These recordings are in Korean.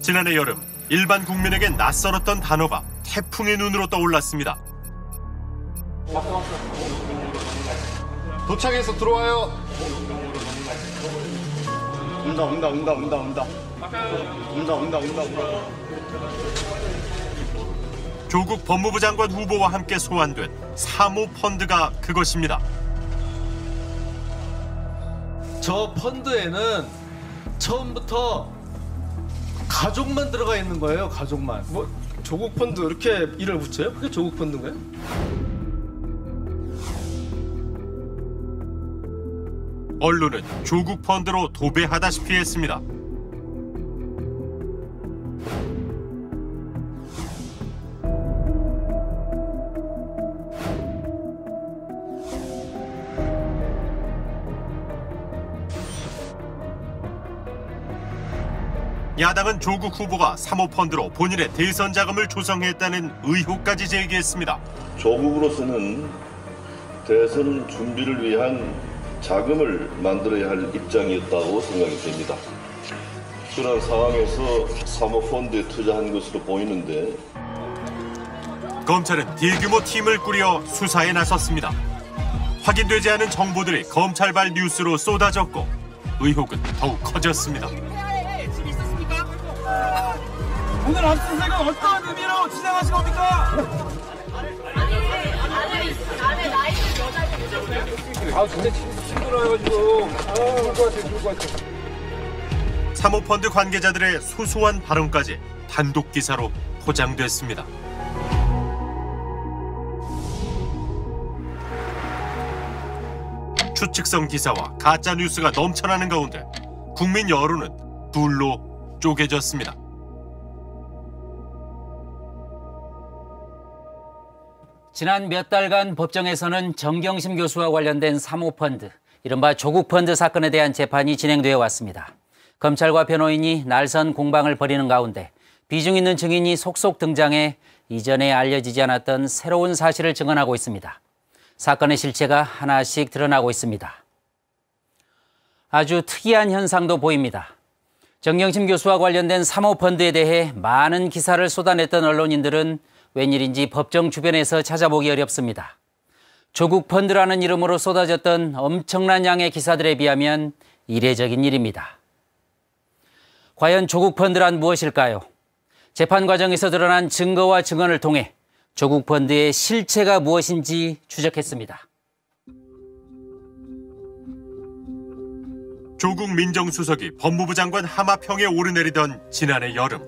지난해 여름 일반 국민에게 낯설었던 단어가 태풍의 눈으로 떠올랐습니다. 도착해서 들어와요. 온다 온다 온다 온다 온다. 온다 온다 온다 온다. 조국 법무부 장관 후보와 함께 소환된 사모 펀드가 그것입니다. 저 펀드에는 처음부터 가족만 들어가 있는 거예요. 가족만. 뭐 조국 펀드 이렇게 이름을 붙여요? 그게 조국 펀드인가요? 언론은 조국 펀드로 도배하다시피 했습니다. 야당은 조국 후보가 사모펀드로 본인의 대선 자금을 조성했다는 의혹까지 제기했습니다. 조국으로서는 대선 준비를 위한 자금을 만들어야 할 입장이었다고 생각이 됩니다. 그런 상황에서 사모펀드에 투자한 것으로 보이는데 검찰은 대규모 팀을 꾸려 수사에 나섰습니다. 확인되지 않은 정보들이 검찰발 뉴스로 쏟아졌고 의혹은 더욱 커졌습니다. 오늘 압수수색은 어떤 의미로 진행하신 겁니까? 아 진짜 힘들어가지고 아 죽을 것 같아 죽을 것 같아 사모펀드 관계자들의 소소한 발언까지 단독 기사로 포장됐습니다. 추측성 기사와 가짜 뉴스가 넘쳐나는 가운데 국민 여론은 둘로 쪼개졌습니다. 지난 몇 달간 법정에서는 정경심 교수와 관련된 사모펀드, 이른바 조국펀드 사건에 대한 재판이 진행되어 왔습니다. 검찰과 변호인이 날선 공방을 벌이는 가운데 비중 있는 증인이 속속 등장해 이전에 알려지지 않았던 새로운 사실을 증언하고 있습니다. 사건의 실체가 하나씩 드러나고 있습니다. 아주 특이한 현상도 보입니다. 정경심 교수와 관련된 사모펀드에 대해 많은 기사를 쏟아냈던 언론인들은 웬일인지 법정 주변에서 찾아보기 어렵습니다. 조국 펀드라는 이름으로 쏟아졌던 엄청난 양의 기사들에 비하면 이례적인 일입니다. 과연 조국 펀드란 무엇일까요? 재판 과정에서 드러난 증거와 증언을 통해 조국 펀드의 실체가 무엇인지 추적했습니다. 조국 민정수석이 법무부 장관 하마평에 오르내리던 지난해 여름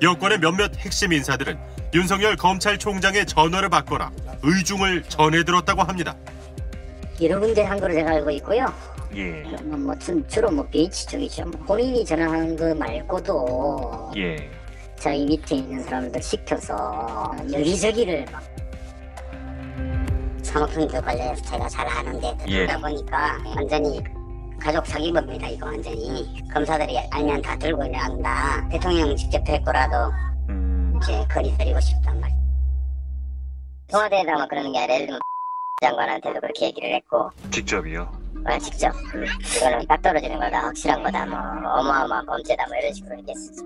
여권의 몇몇 핵심 인사들은 윤석열 검찰총장의 전화를 받거나 의중을 전해 들었다고 합니다. 여러 군데 한 거로 제가 알고 있고요. 예. 뭐, 뭐 주- 주로 뭐 BH 쪽이죠. 뭐 본인이 전화한 거 말고도 예. 저희 밑에 있는 사람들 시켜서 여기저기를 막 사모펀드 관련해서 제가 잘 아는데 예. 그러다 보니까 완전히 가족 사기범입니다 이거 완전히 검사들이 알면 다 들고 일어난다 대통령 직접 뵙고라도 이 제 거리들이고 싶단 말이에요 청와대에다 막 그러는 게 아니라 예를 들면 장관한테도 그렇게 얘기를 했고 직접이요. 어, 직접 이거는 딱 떨어지는 거다 확실한 거다 뭐 어마어마한 범죄다 뭐 이런 식으로 얘기했었죠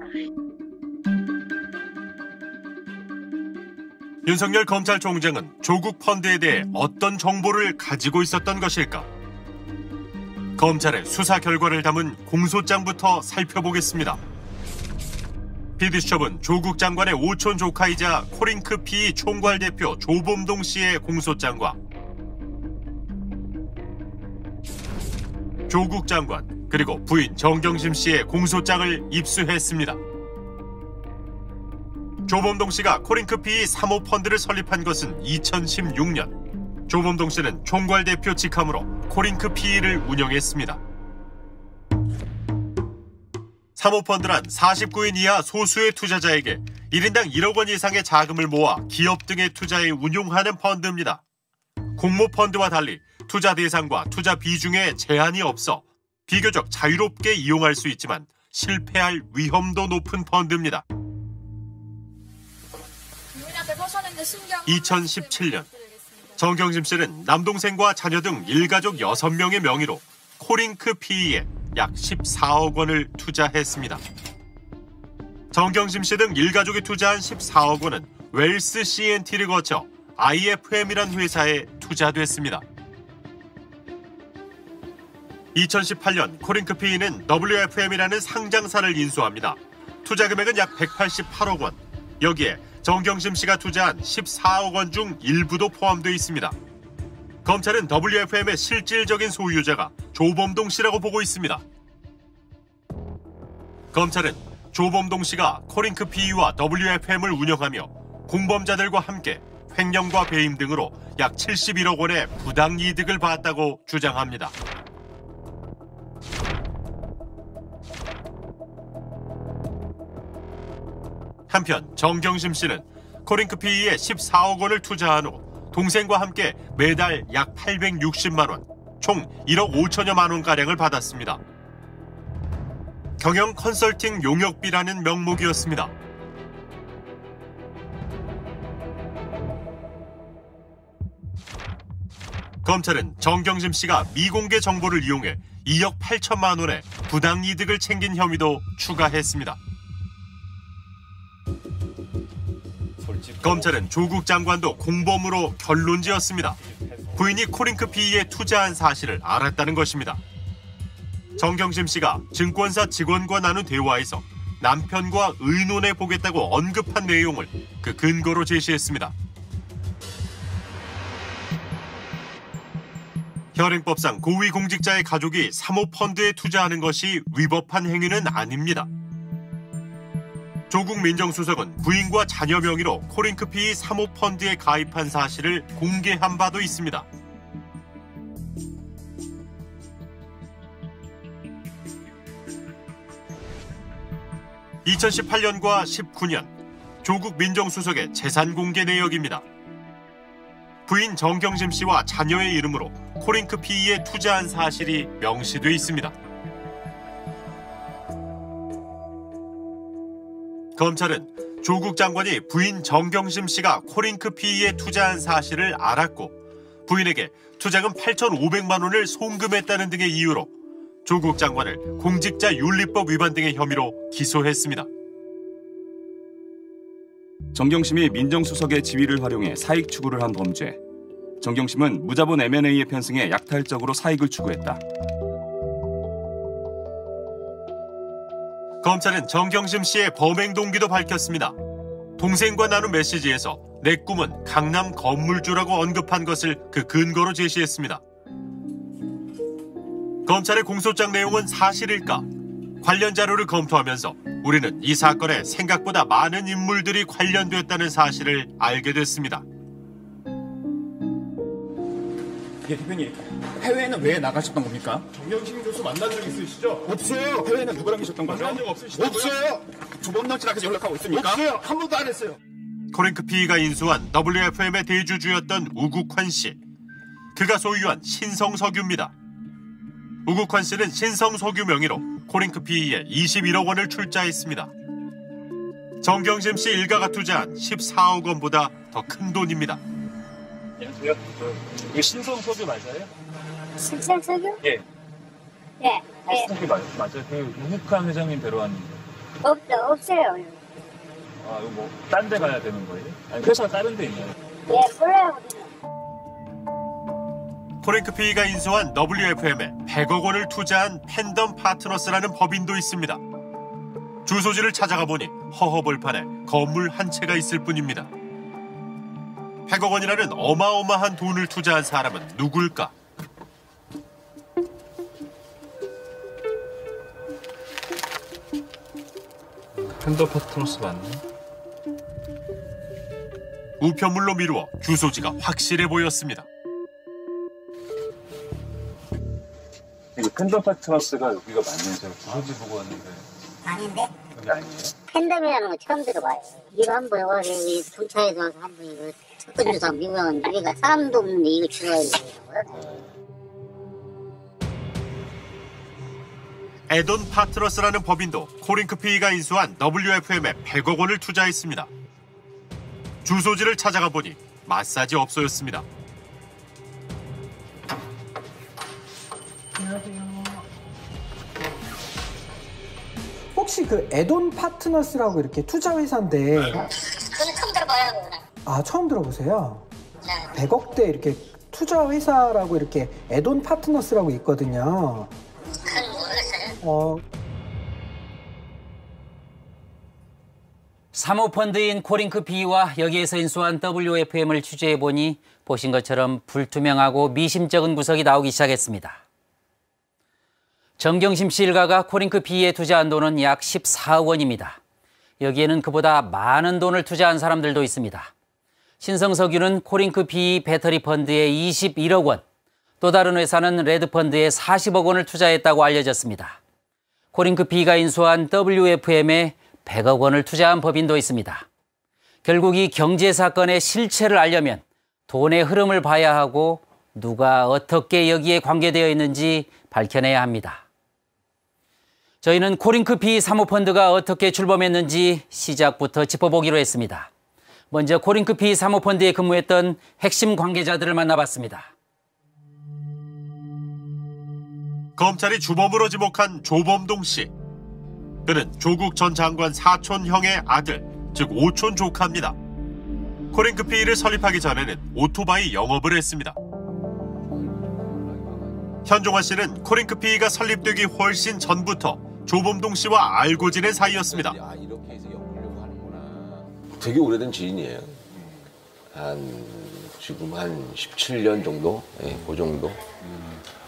윤석열 검찰총장은 조국 펀드에 대해 어떤 정보를 가지고 있었던 것일까? 검찰의 수사 결과를 담은 공소장부터 살펴보겠습니다. PD수첩은 조국 장관의 오촌 조카이자 코링크 PE 총괄 대표 조범동 씨의 공소장과 조국 장관 그리고 부인 정경심 씨의 공소장을 입수했습니다. 조범동 씨가 코링크 PE 사모펀드를 설립한 것은 2016년. 조범동 씨는 총괄 대표 직함으로 코링크 PE를 운영했습니다. 사모펀드란 49인 이하 소수의 투자자에게 1인당 1억 원 이상의 자금을 모아 기업 등의 투자에 운용하는 펀드입니다. 공모펀드와 달리 투자 대상과 투자 비중에 제한이 없어 비교적 자유롭게 이용할 수 있지만 실패할 위험도 높은 펀드입니다. 2017년 정경심 씨는 남동생과 자녀 등 일가족 6명의 명의로 코링크 PE에 약 14억 원을 투자했습니다. 정경심 씨 등 일가족이 투자한 14억 원은 웰스 CNT를 거쳐 IFM이란 회사에 투자됐습니다. 2018년 코링크피는 WFM이라는 상장사를 인수합니다. 투자 금액은 약 188억 원. 여기에 정경심 씨가 투자한 14억 원 중 일부도 포함되어 있습니다. 검찰은 WFM의 실질적인 소유자가 조범동 씨라고 보고 있습니다. 검찰은 조범동 씨가 코링크 PE와 WFM을 운영하며 공범자들과 함께 횡령과 배임 등으로 약 71억 원의 부당 이득을 봤다고 주장합니다. 한편 정경심 씨는 코링크 PE에 14억 원을 투자한 후 동생과 함께 매달 약 860만 원, 총 1억 5천여만 원 가량을 받았습니다. 경영 컨설팅 용역비라는 명목이었습니다. 검찰은 정경심 씨가 미공개 정보를 이용해 2억 8천만 원의 부당 이득을 챙긴 혐의도 추가했습니다. 검찰은 조국 장관도 공범으로 결론지었습니다. 부인이 코링크 PE에 투자한 사실을 알았다는 것입니다. 정경심 씨가 증권사 직원과 나눈 대화에서 남편과 의논해 보겠다고 언급한 내용을 그 근거로 제시했습니다. 현행법상 고위공직자의 가족이 사모펀드에 투자하는 것이 위법한 행위는 아닙니다. 조국 민정수석은 부인과 자녀 명의로 코링크피 사모펀드에 가입한 사실을 공개한 바도 있습니다. (2018년과 19년) 조국 민정수석의 재산 공개 내역입니다. 부인 정경심 씨와 자녀의 이름으로 코링크 PE에 투자한 사실이 명시돼 있습니다. 검찰은 조국 장관이 부인 정경심 씨가 코링크 PE에 투자한 사실을 알았고 부인에게 투자금 8,500만 원을 송금했다는 등의 이유로 조국 장관을 공직자 윤리법 위반 등의 혐의로 기소했습니다. 정경심이 민정수석의 지위를 활용해 사익 추구를 한 범죄. 정경심은 무자본 M&A에 편승해 약탈적으로 사익을 추구했다. 검찰은 정경심 씨의 범행 동기도 밝혔습니다. 동생과 나눈 메시지에서 내 꿈은 강남 건물주라고 언급한 것을 그 근거로 제시했습니다. 검찰의 공소장 내용은 사실일까? 관련 자료를 검토하면서 우리는 이 사건에 생각보다 많은 인물들이 관련됐다는 사실을 알게 됐습니다. 예, 대표님. 해외에는 왜 나가셨던 겁니까? 정경심 교수 만난 적 있으시죠? 없어요. 해외에는 누구랑 계셨던 거죠? 만난 적 없으시다고요? 없어요. 조범동 씨랑 계속 연락하고 있습니까? 없어요. 한 번도 안 했어요. 코링크 PE가 인수한 WFM의 대주주였던 우국환 씨. 그가 소유한 신성석유입니다. 우국환 씨는 신성석유 명의로 코링크 PE에 21억 원을 출자했습니다. 정경심 씨 일가가 투자한 14억 원보다 더 큰 돈입니다. 안녕하세요. 이거 신성석유 맞아요? 신성석유? 예. 예. 예. 석유 맞, 맞아요. 그 우국한 회장님 데려왔는데. 없어, 없어요. 아, 이거 뭐, 딴 데 가야 되는 거예요? 아니, 회사 다른 데 있나요? 예, 몰라요. 코링크 PE가 인수한 WFM에 100억 원을 투자한 팬덤 파트너스라는 법인도 있습니다. 주소지를 찾아가 보니 허허벌판에 건물 한 채가 있을 뿐입니다. 100억 원이라는 어마어마한 돈을 투자한 사람은 누굴까? 팬더 파트너스 맞네. 우편물로 미루어 주소지가 확실해 보였습니다. 이거 팬더 파트너스가 여기가 맞는 제가 주소지 보고 왔는데. 아닌데? 여기 아니에요? 팬덤이라는 거 처음 들어봐요. 이거 한번 경찰에서 와서 한번 이거 첫번 주소 미국은 여기가 사람도 없는데 이거 주소야 되냐고요? 에돈 파트너스라는 법인도 코링크 PE가 인수한 WFM에 100억 원을 투자했습니다. 주소지를 찾아가 보니 마사지 업소였습니다. 어? 혹시 그 에돈 파트너스라고 이렇게 투자 회사인데 그거는 처음 들어봐요. 아 처음 들어보세요? 네. 100억대 이렇게 투자 회사라고 이렇게 에돈 파트너스라고 있거든요. 모르겠어요. 어, 사모펀드인 코링크 PE와 여기에서 인수한 WFM을 취재해보니 보신 것처럼 불투명하고 미심쩍은 구석이 나오기 시작했습니다. 정경심 씨 일가가 코링크 PE에 투자한 돈은 약 14억 원입니다. 여기에는 그보다 많은 돈을 투자한 사람들도 있습니다. 신성석유는 코링크 PE 배터리 펀드에 21억 원, 또 다른 회사는 레드펀드에 40억 원을 투자했다고 알려졌습니다. 코링크 PE가 인수한 WFM에 100억 원을 투자한 법인도 있습니다. 결국 이 경제 사건의 실체를 알려면 돈의 흐름을 봐야 하고 누가 어떻게 여기에 관계되어 있는지 밝혀내야 합니다. 저희는 코링크 PE 사모펀드가 어떻게 출범했는지 시작부터 짚어보기로 했습니다. 먼저 코링크 PE 사모펀드에 근무했던 핵심 관계자들을 만나봤습니다. 검찰이 주범으로 지목한 조범동 씨. 그는 조국 전 장관 사촌형의 아들, 즉 오촌 조카입니다. 코링크 PE를 설립하기 전에는 오토바이 영업을 했습니다. 현종화 씨는 코링크 PE가 설립되기 훨씬 전부터 조범동 씨와 알고 지낸 사이였습니다. 되게 오래된 지인이에요. 한 지금 한 17년 정도, 예, 그 정도.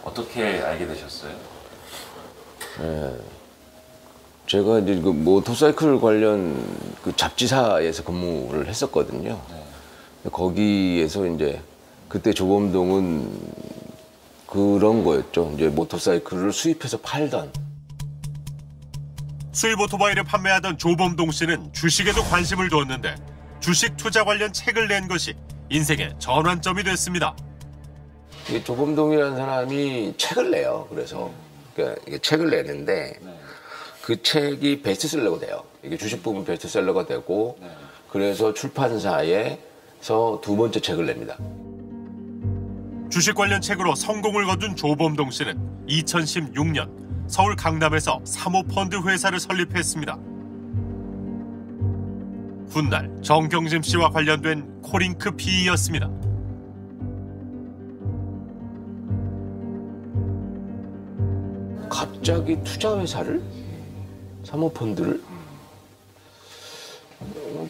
어떻게 알게 되셨어요? 예. 제가 이제 그 모터사이클 관련 그 잡지사에서 근무를 했었거든요. 거기에서 이제 그때 조범동은 그런 거였죠. 이제 모터사이클을 수입해서 팔던. 수입 오토바이를 판매하던 조범동 씨는 주식에도 관심을 두었는데 주식 투자 관련 책을 낸 것이 인생의 전환점이 됐습니다. 이게 조범동이라는 사람이 책을 내요. 그래서 그러니까 이게 책을 내는데 그 책이 베스트셀러가 돼요. 이게 주식 부분 베스트셀러가 되고 그래서 출판사에서 두 번째 책을 냅니다. 주식 관련 책으로 성공을 거둔 조범동 씨는 2016년 서울 강남에서 사모펀드 회사를 설립했습니다. 훗날 정경심 씨와 관련된 코링크 PE였습니다. 갑자기 투자 회사를 사모펀드를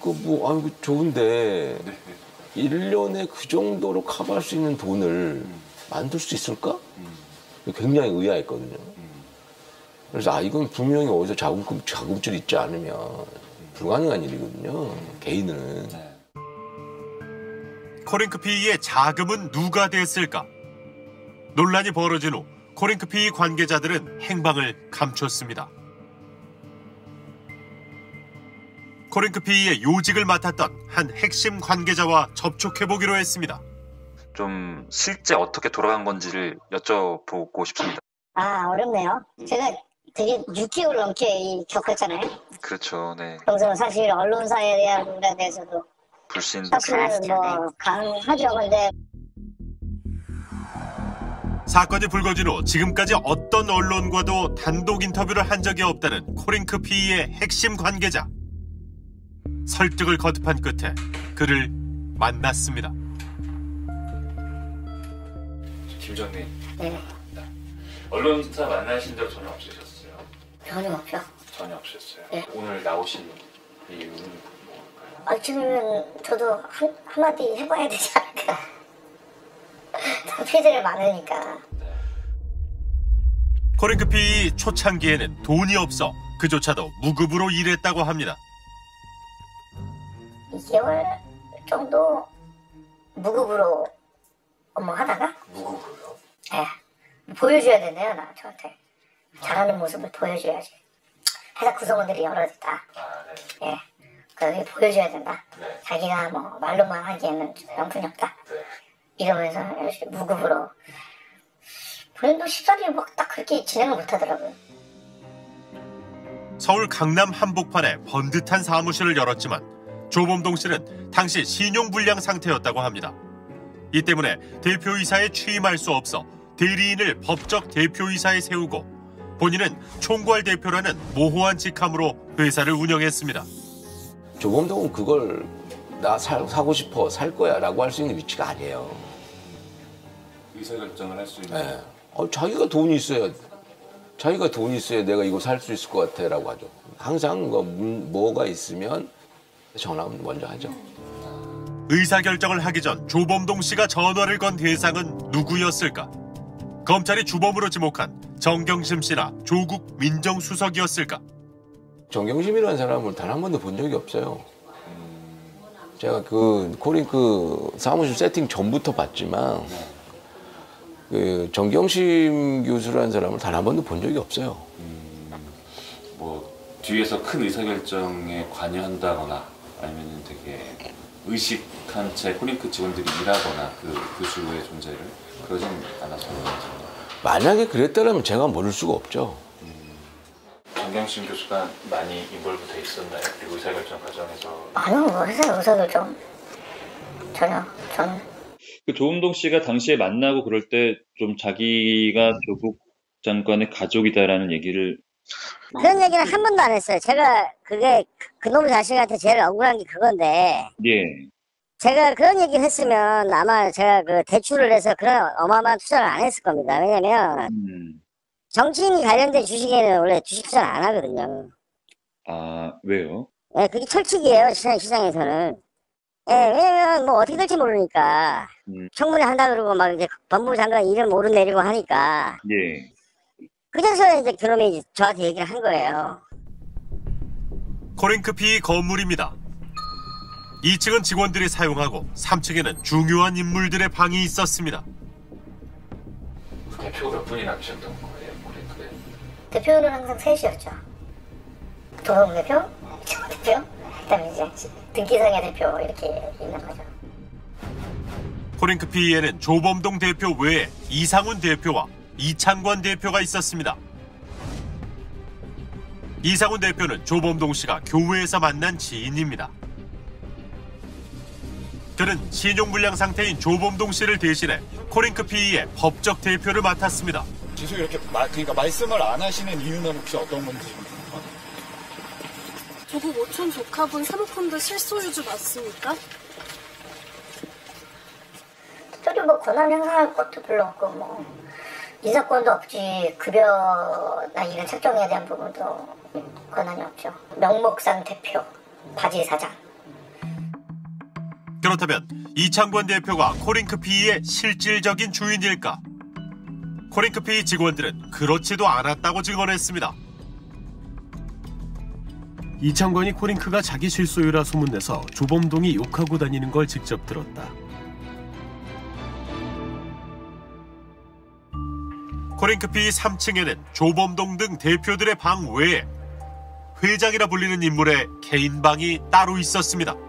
그뭐 아이고 좋은데 1년에 그 정도로 커버할 수 있는 돈을 만들 수 있을까? 굉장히 의아했거든요. 그래서 아 이건 분명히 어디서 자금 자금줄 있지 않으면 불가능한 일이거든요. 개인은. 코링크 PE의 자금은 누가 됐을까? 논란이 벌어진 후 코링크 PE 관계자들은 행방을 감췄습니다. 코링크 PE의 요직을 맡았던 한 핵심 관계자와 접촉해보기로 했습니다. 좀 실제 어떻게 돌아간 건지를 여쭤보고 싶습니다. 아, 어렵네요. 제가 되게 6개월 넘게 이 겪었잖아요. 그렇죠, 네. 그래서 사실 언론사에 대한 부분에 대해서도 불신. 사실은 뭐 강하죠. 근데 사건이 불거진 후 지금까지 어떤 언론과도 단독 인터뷰를 한 적이 없다는 코링크 PE의 핵심 관계자. 설득을 거듭한 끝에 그를 만났습니다. 김정민. 네. 언론사 만나신 적 전혀 없으셨어요? 전혀 없죠. 전혀 없으셨어요? 네. 오늘 나오신 이유는 아, 지금은 저도 한, 한마디 해봐야 되지 않을까. 피해자가 많으니까. 코링크 PE 초창기에는 돈이 없어 그조차도 무급으로 일했다고 합니다. 2개월 정도 무급으로 업무 하다가 무급으로요? 예 보여줘야 된대요 나 저한테 잘하는 모습을 보여줘야지. 회사 구성원들이 여러 있다 예 그걸 보여줘야 된다. 자기가 뭐 말로만 하기에는 형편이 없다. 이러면서 열심히 무급으로. 본인도 14일 막딱 그렇게 진행을 못하더라고요. 서울 강남 한복판에 번듯한 사무실을 열었지만 조범동 씨는 당시 신용불량 상태였다고 합니다. 이 때문에 대표이사에 취임할 수 없어 대리인을 법적 대표이사에 세우고 본인은 총괄 대표라는 모호한 직함으로 회사를 운영했습니다. 조범동은 그걸 나 사, 사고 싶어 살 거야라고 할 수 있는 위치가 아니에요. 의사결정을 할 수 있는. 네. 어, 자기가 돈이 있어야 자기가 돈이 있어야 내가 이거 살 수 있을 것 같아라고 하죠. 항상 뭐, 뭐가 있으면 전화 먼저 하죠. 의사결정을 하기 전 조범동 씨가 전화를 건 대상은 누구였을까? 검찰이 주범으로 지목한 정경심 씨나 조국 민정수석이었을까? 정경심이라는 사람을 단 한 번도 본 적이 없어요. 제가 그 코링크 사무실 세팅 전부터 봤지만 그 정경심 교수라는 사람을 단 한 번도 본 적이 없어요. 뭐 뒤에서 큰 의사결정에 관여한다거나 아니면 되게 의식한 채 코링크 직원들이 일하거나 그 교수의 존재를 그러진 않았어요. 만약에 그랬다면 제가 모를 수가 없죠. 정경심 교수가 많이 involve 돼 있었나요? 그 의사결정 과정에서 아니요, 뭐 회사 의사결정 전혀 저는 그 조은동 씨가 당시에 만나고 그럴 때 좀 자기가 조국 장관의 가족이다라는 얘기를 그런 얘기는 한 번도 안 했어요. 제가 그게 그 놈 자식한테 제일 억울한 게 그건데 예. 제가 그런 얘기를 했으면 아마 제가 그 대출을 해서 그런 어마어마한 투자를 안 했을 겁니다. 왜냐면 정치인이 관련된 주식에는 원래 주식 투자를 안 하거든요. 아 왜요? 예, 그게 철칙이에요 시장, 시장에서는. 예, 왜냐면 뭐 어떻게 될지 모르니까 청문회 한다 그러고 막 이제 법무부 장관 이름 오르내리고 하니까 예. 그래서 이제 그놈이 이제 저한테 얘기를 한 거예요. 코링크피 건물입니다. 2층은 직원들이 사용하고 3층에는 중요한 인물들의 방이 있었습니다. 대표 몇 분이나 계셨던 거예요? 코링크에? 대표는 항상 셋이었죠. 도성 대표, 정 대표, 그다음에 이제 등기상의 대표 이렇게 있는 거죠. 코링크피에는 조범동 대표 외에 이상훈 대표와 이창관 대표가 있었습니다. 이상훈 대표는 조범동 씨가 교회에서 만난 지인입니다. 그는 신용불량 상태인 조범동 씨를 대신해 코링크피의 법적 대표를 맡았습니다. 계속 이렇게 마, 그러니까 말씀을 안 하시는 이유는 혹시 어떤 건지 조국 오촌 조카분 사모펀드 실소유주 맞습니까? 특별히 뭐 권한 행사할 것도 별로 없고 뭐 인사권도 없지 급여나 이런 책정에 대한 부분도 권한이 없죠. 명목상 대표, 바지 사장. 그렇다면 이창권 대표가 코링크피의 실질적인 주인일까? 코링크피 직원들은 그렇지도 않았다고 증언했습니다. 이창관이 코링크가 자기 실소유라 소문내서 조범동이 욕하고 다니는 걸 직접 들었다. 코링크피 3층에는 조범동 등 대표들의 방 외에 회장이라 불리는 인물의 개인 방이 따로 있었습니다.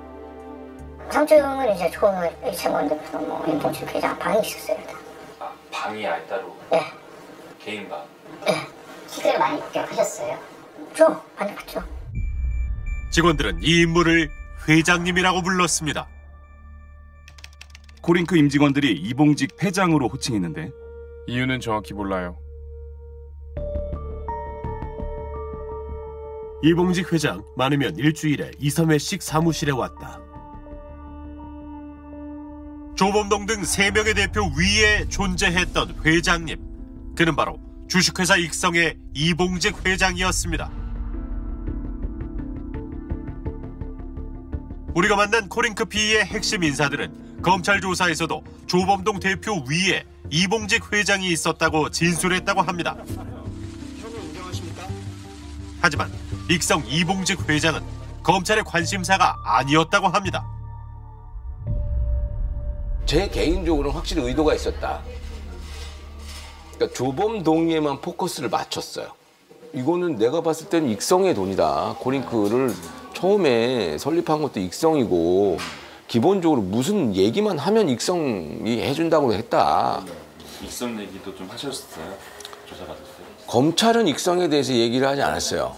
3층은 이제 좋은 이창원 대표, 뭐 임동철 회장 방이 있었어요. 일단. 아, 방이 아예 따로? 네. 개인 방? 시세를 많이 기억하셨어요? 좀 많이 봤죠. 직원들은 이 인물을 회장님이라고 불렀습니다. 코링크 임직원들이 이봉직 회장으로 호칭했는데 이유는 정확히 몰라요. 이봉직 회장 많으면 일주일에 2, 3회씩 사무실에 왔다. 조범동 등 3명의 대표 위에 존재했던 회장님. 그는 바로 주식회사 익성의 이봉직 회장이었습니다. 우리가 만난 코링크피의 핵심 인사들은 검찰 조사에서도 조범동 대표 위에 이봉직 회장이 있었다고 진술했다고 합니다. 하지만 익성 이봉직 회장은 검찰의 관심사가 아니었다고 합니다. 제 개인적으로는 확실히 의도가 있었다. 그러니까 조범동에만 포커스를 맞췄어요. 이거는 내가 봤을 때는 익성의 돈이다. 코링크를 처음에 설립한 것도 익성이고 기본적으로 무슨 얘기만 하면 익성이 해준다고 했다. 익성 얘기도 좀 하셨어요? 조사받았어요? 검찰은 익성에 대해서 얘기를 하지 않았어요.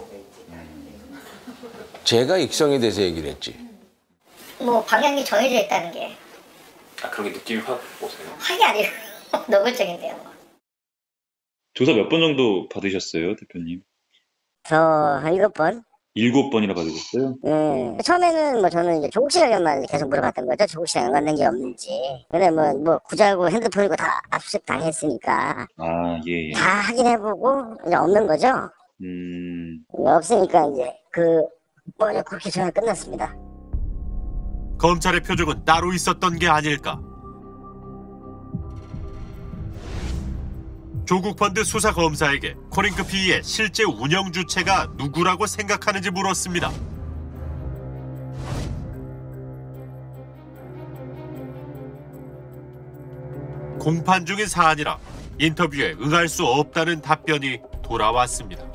제가 익성에 대해서 얘기를 했지. 뭐 방향이 정해져 있다는 게 아 그런 게 느낌이 확 오세요? 확이 아니고 노골적인데요. 뭐. 조사 몇 번 정도 받으셨어요, 대표님? 저한 일곱 번? 일곱 번이나 받으셨어요? 예. 처음에는 뭐 저는 이제 조국 시장에만 계속 물어봤던 거죠. 조국 시장 연관된 게 없는지. 근데 뭐, 뭐 구자고 핸드폰이고 다 압수수색 당했으니까 아, 예, 예. 다 확인해보고 이제 없는 거죠. 음, 없으니까 이제 그, 뭐 이제 국회 전화 끝났습니다. 검찰의 표적은 따로 있었던 게 아닐까. 조국 펀드 수사 검사에게 코링크 PE의 실제 운영 주체가 누구라고 생각하는지 물었습니다. 공판 중인 사안이라 인터뷰에 응할 수 없다는 답변이 돌아왔습니다.